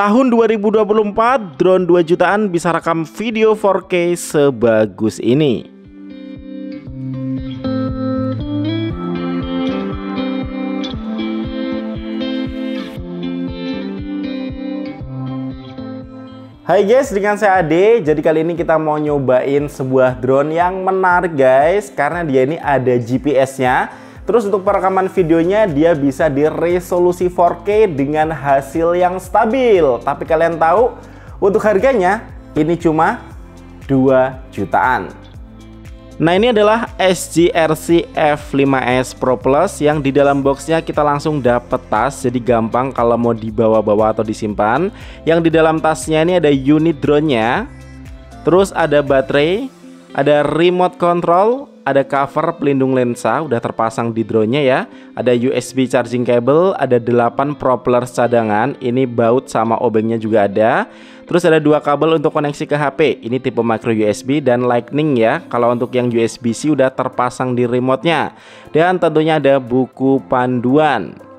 Tahun 2024, drone 2 jutaan bisa rekam video 4K sebagus ini. Hai guys, dengan saya Ade. Jadi kali ini kita mau nyobain sebuah drone yang menarik guys Karena dia ini ada GPS-nya Terus untuk perekaman videonya dia bisa di resolusi 4K dengan hasil yang stabil. Tapi kalian tahu untuk harganya ini cuma 2 jutaan. Nah ini adalah SGRC F5S Pro Plus yang di dalam boxnya kita langsung dapat tas jadi gampang kalau mau dibawa-bawa atau disimpan yang di dalam tasnya ini ada unit drone-nya terus ada baterai ada remote control ada cover pelindung lensa udah terpasang di drone-nya ya. Ada USB charging cable, ada 8 propeller cadangan. Ini baut sama obengnya juga ada. Terus ada dua kabel untuk koneksi ke HP. Ini tipe micro USB dan Lightning ya. Kalau untuk yang USB-C udah terpasang di remote-nya. Dan tentunya ada buku panduan.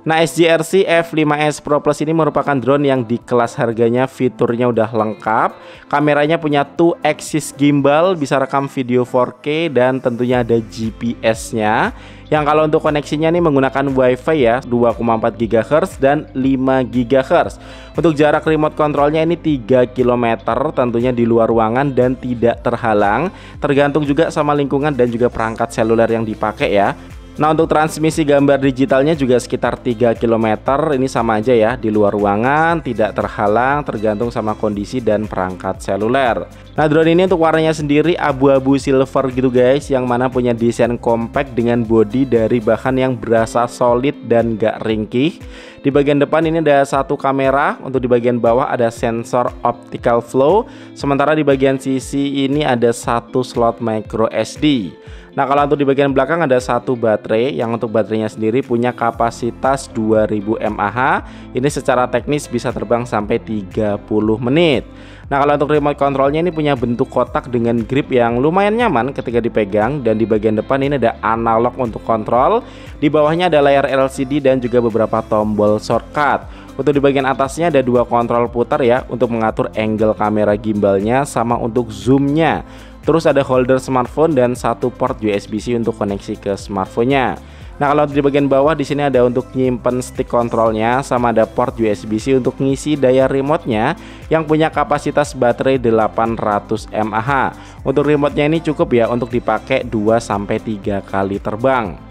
Nah SGRC F5S Pro Plus ini merupakan drone yang di kelas harganya fiturnya udah lengkap. Kameranya punya 2 axis gimbal bisa rekam video 4K dan tentunya ada GPS-nya Yang kalau untuk koneksinya nih menggunakan WiFi ya 2,4 GHz dan 5 GHz Untuk jarak remote controlnya ini 3 km tentunya di luar ruangan dan tidak terhalang. Tergantung juga sama lingkungan dan juga perangkat seluler yang dipakai ya Nah untuk transmisi gambar digitalnya juga sekitar 3 km Ini sama aja ya di luar ruangan Tidak terhalang tergantung sama kondisi dan perangkat seluler. Nah drone ini untuk warnanya sendiri abu-abu silver gitu guys Yang mana punya desain compact dengan body dari bahan yang berasa solid dan gak ringkih Di bagian depan ini ada satu kamera Untuk di bagian bawah ada sensor optical flow Sementara di bagian sisi ini ada satu slot micro SD Nah kalau untuk di bagian belakang ada satu baterai yang untuk baterainya sendiri punya kapasitas 2000 mAh. Ini secara teknis bisa terbang sampai 30 menit Nah kalau untuk remote controlnya ini punya bentuk kotak dengan grip yang lumayan nyaman ketika dipegang Dan di bagian depan ini ada analog untuk kontrol. Di bawahnya ada layar LCD dan juga beberapa tombol shortcut. Untuk di bagian atasnya ada dua kontrol putar ya untuk mengatur angle kamera gimbalnya sama untuk zoomnya. Terus ada holder smartphone dan satu port USB-C untuk koneksi ke smartphone-nya. Nah, kalau di bagian bawah di sini ada untuk nyimpen stick kontrolnya sama ada port USB-C untuk ngisi daya remote-nya yang punya kapasitas baterai 800 mAh. Untuk remote-nya ini cukup ya untuk dipakai 2 sampai 3 kali terbang.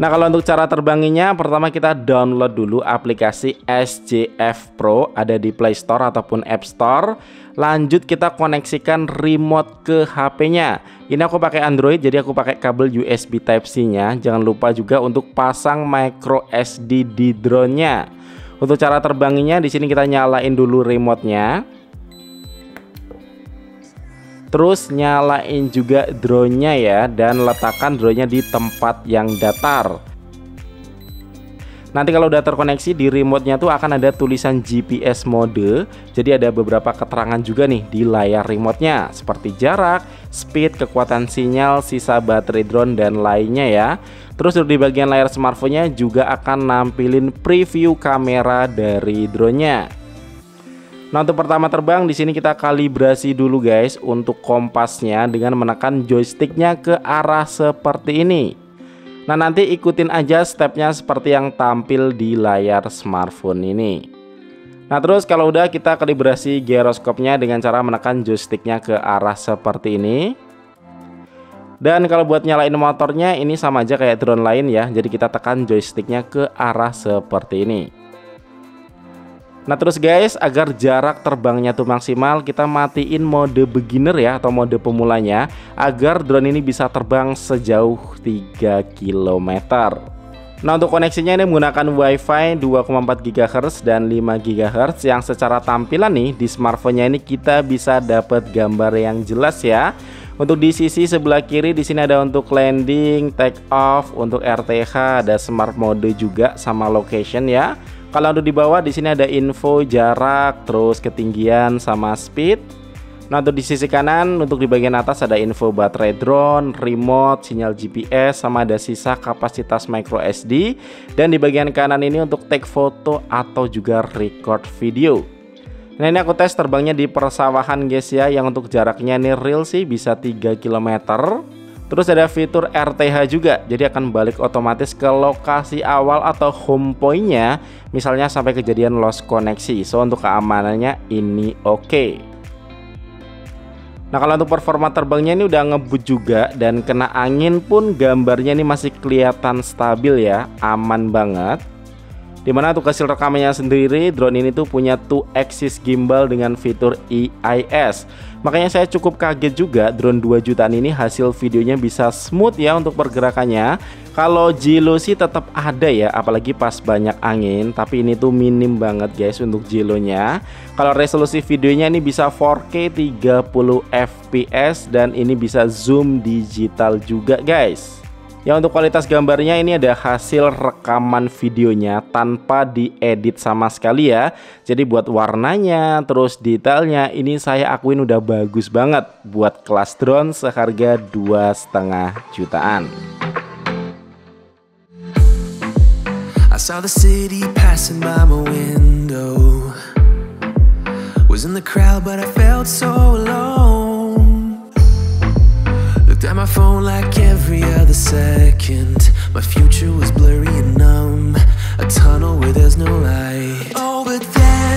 Nah kalau untuk cara terbanginya pertama kita download dulu aplikasi SJF Pro ada di Play Store ataupun App Store. Lanjut kita koneksikan remote ke HP-nya Ini aku pakai Android jadi aku pakai kabel USB Type-C nya Jangan lupa juga untuk pasang micro SD di drone-nya. Untuk cara terbanginya di sini kita nyalain dulu remote-nya Terus nyalain juga drone-nya ya dan letakkan drone-nya di tempat yang datar. Nanti kalau udah terkoneksi di remote-nya tuh akan ada tulisan GPS mode. Jadi ada beberapa keterangan juga nih di layar remote-nya seperti jarak, speed, kekuatan sinyal, sisa baterai drone dan lainnya ya. Terus di bagian layar smartphone-nya juga akan nampilin preview kamera dari drone-nya. Nah untuk pertama terbang di sini kita kalibrasi dulu guys untuk kompasnya dengan menekan joysticknya ke arah seperti ini. Nah nanti ikutin aja stepnya seperti yang tampil di layar smartphone ini. Nah terus kalau udah kita kalibrasi gyroskopnya dengan cara menekan joysticknya ke arah seperti ini. Dan kalau buat nyalain motornya ini sama aja kayak drone lain ya. Jadi kita tekan joysticknya ke arah seperti ini. Nah terus guys agar jarak terbangnya tuh maksimal kita matiin mode beginner ya atau mode pemulanya agar drone ini bisa terbang sejauh 3 km Nah untuk koneksinya ini menggunakan WiFi 2,4 GHz dan 5 GHz yang secara tampilan nih di smartphone-nya ini kita bisa dapat gambar yang jelas ya. Untuk di sisi sebelah kiri di sini ada untuk landing, take off, untuk RTH, ada smart mode juga sama location ya. Kalau untuk di bawah di sini ada info jarak, terus ketinggian sama speed. Nah untuk di sisi kanan untuk di bagian atas ada info baterai drone, remote, sinyal GPS sama ada sisa kapasitas micro SD dan di bagian kanan ini untuk take foto atau juga record video. Nah ini aku tes terbangnya di persawahan guys ya yang untuk jaraknya ini real sih bisa 3 km Terus ada fitur RTH juga, jadi akan balik otomatis ke lokasi awal atau home pointnya, misalnya sampai kejadian lost koneksi. So untuk keamanannya ini oke. Okay. Nah kalau untuk performa terbangnya ini udah ngebut juga dan kena angin pun gambarnya ini masih kelihatan stabil ya, aman banget. Di mana untuk hasil rekamannya sendiri drone ini tuh punya two axis gimbal dengan fitur EIS Makanya saya cukup kaget juga drone 2 jutaan ini hasil videonya bisa smooth ya untuk pergerakannya. Kalau Jilo sih tetap ada ya apalagi pas banyak angin Tapi ini tuh minim banget guys untuk Jilonya Kalau resolusi videonya ini bisa 4K 30 fps dan ini bisa zoom digital juga guys Ya untuk kualitas gambarnya ini ada hasil rekaman videonya tanpa diedit sama sekali ya. Jadi buat warnanya terus detailnya ini saya akuin udah bagus banget buat kelas drone seharga dua setengah jutaan. I saw the city passing by my window Was in the crowd but I felt so alone Looked at my phone like every other second. My future was blurry and numb. A tunnel where there's no light. Oh, but then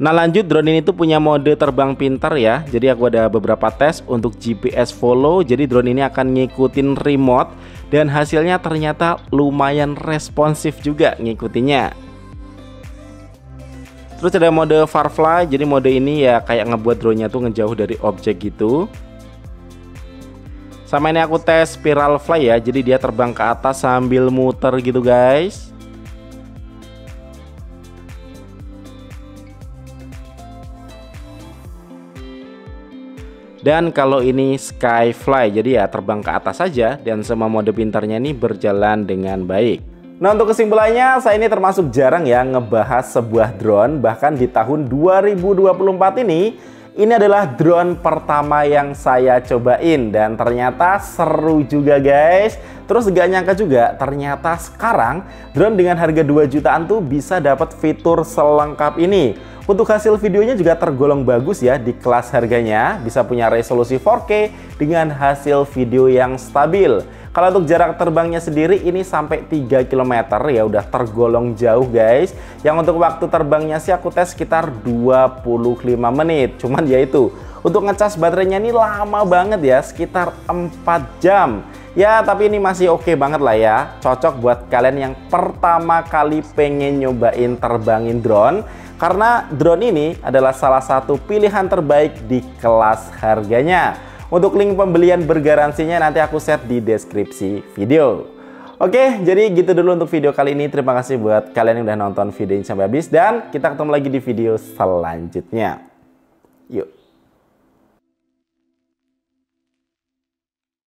Nah lanjut drone ini tuh punya mode terbang pintar ya. Jadi aku ada beberapa tes untuk GPS follow. Jadi drone ini akan ngikutin remote Dan hasilnya ternyata lumayan responsif juga ngikutinnya. Terus ada mode farfly. Jadi mode ini ya kayak ngebuat drone-nya tuh ngejauh dari objek gitu. Sama ini aku tes spiral fly ya. Jadi dia terbang ke atas sambil muter gitu guys Dan kalau ini Skyfly, jadi ya terbang ke atas saja dan semua mode pintarnya ini berjalan dengan baik. Nah untuk kesimpulannya, saya ini termasuk jarang ya ngebahas sebuah drone, bahkan di tahun 2024 ini, ini adalah drone pertama yang saya cobain dan ternyata seru juga guys. Terus gak nyangka juga ternyata sekarang drone dengan harga 2 jutaan tuh bisa dapat fitur selengkap ini. Untuk hasil videonya juga tergolong bagus ya di kelas harganya, bisa punya resolusi 4K dengan hasil video yang stabil. Kalau untuk jarak terbangnya sendiri ini sampai 3 km ya udah tergolong jauh guys. Yang untuk waktu terbangnya sih aku tes sekitar 25 menit. Cuman ya itu, untuk ngecas baterainya ini lama banget ya, sekitar 4 jam. Ya, tapi ini masih oke okay banget lah ya. Cocok buat kalian yang pertama kali pengen nyobain terbangin drone. Karena drone ini adalah salah satu pilihan terbaik di kelas harganya. Untuk link pembelian bergaransinya nanti aku set di deskripsi video. Oke, jadi gitu dulu untuk video kali ini. Terima kasih buat kalian yang udah nonton video ini sampai habis. Dan kita ketemu lagi di video selanjutnya.